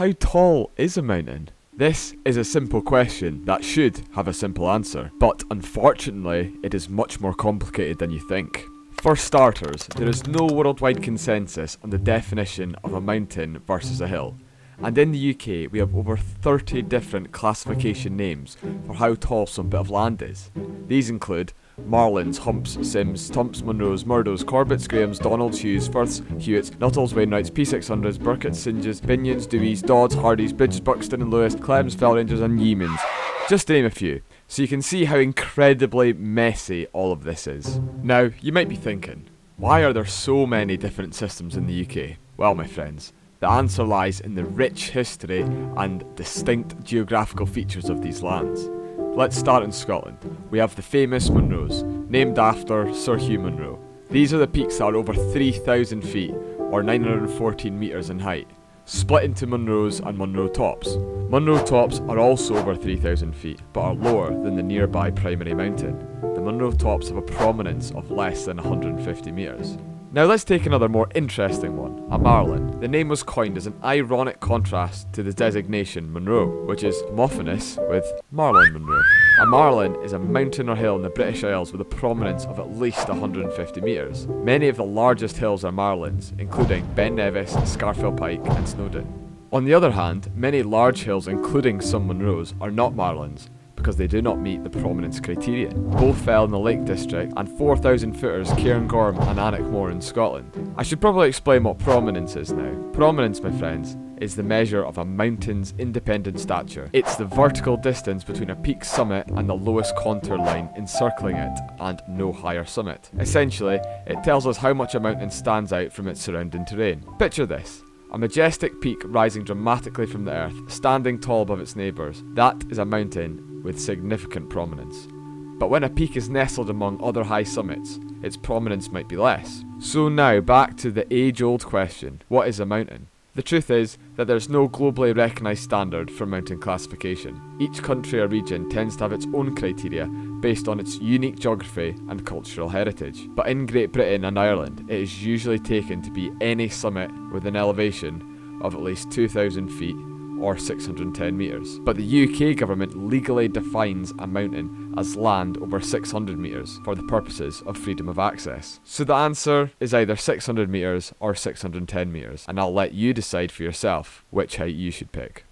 How tall is a mountain? This is a simple question that should have a simple answer, but unfortunately, it is much more complicated than you think. For starters, there is no worldwide consensus on the definition of a mountain versus a hill. And in the UK, we have over 30 different classification names for how tall some bit of land is. These include Marilyns, Humps, Simms, TuMPs, Munros, Murdos, Corbetts, Grahams, Donalds, Hughes, Furths, Hewitts, Nuttalls, Wainwrights, P600s, Birketts, Synges, Binions, Deweys, Dodds, Hardys, Bridges, Buxton and Lewis, Clems, Fellrangers and Yeamans. Just to name a few. So you can see how incredibly messy all of this is. Now, you might be thinking, why are there so many different systems in the UK? Well, my friends, the answer lies in the rich history and distinct geographical features of these lands. Let's start in Scotland. We have the famous Munros, named after Sir Hugh Munro. These are the peaks that are over 3,000 feet, or 914 metres in height, split into Munros and Munro Tops. Munro Tops are also over 3,000 feet, but are lower than the nearby primary mountain. The Munro Tops have a prominence of less than 150 metres. Now let's take another more interesting one, a Marilyn. The name was coined as an ironic contrast to the designation Munro, which is homophonous with Marilyn Monroe. A Marilyn is a mountain or hill in the British Isles with a prominence of at least 150 metres. Many of the largest hills are Marilyns, including Ben Nevis, Scafell Pike and Snowdon. On the other hand, many large hills including some Munros are not Marilyns, because they do not meet the prominence criteria. Bowfell in the Lake District and 4,000 footers Cairngorm and Alnwick in Scotland. I should probably explain what prominence is now. Prominence, my friends, is the measure of a mountain's independent stature. It's the vertical distance between a peak summit and the lowest contour line encircling it and no higher summit. Essentially, it tells us how much a mountain stands out from its surrounding terrain. Picture this. A majestic peak rising dramatically from the earth, standing tall above its neighbours. That is a mountain with significant prominence. But when a peak is nestled among other high summits, its prominence might be less. So now back to the age-old question, what is a mountain? The truth is that there's no globally recognised standard for mountain classification. Each country or region tends to have its own criteria based on its unique geography and cultural heritage. But in Great Britain and Ireland, it is usually taken to be any summit with an elevation of at least 2,000 feet or 610 metres. But the UK government legally defines a mountain as land over 600 metres for the purposes of freedom of access. So the answer is either 600 metres or 610 metres, and I'll let you decide for yourself which height you should pick.